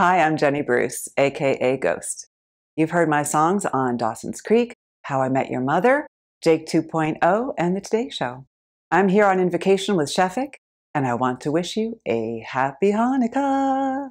Hi, I'm Jenny Bruce, aka Ghost. You've heard my songs on Dawson's Creek, How I Met Your Mother, Jake 2.0, and The Today Show. I'm here on invocation with Shefik, and I want to wish you a happy Hanukkah.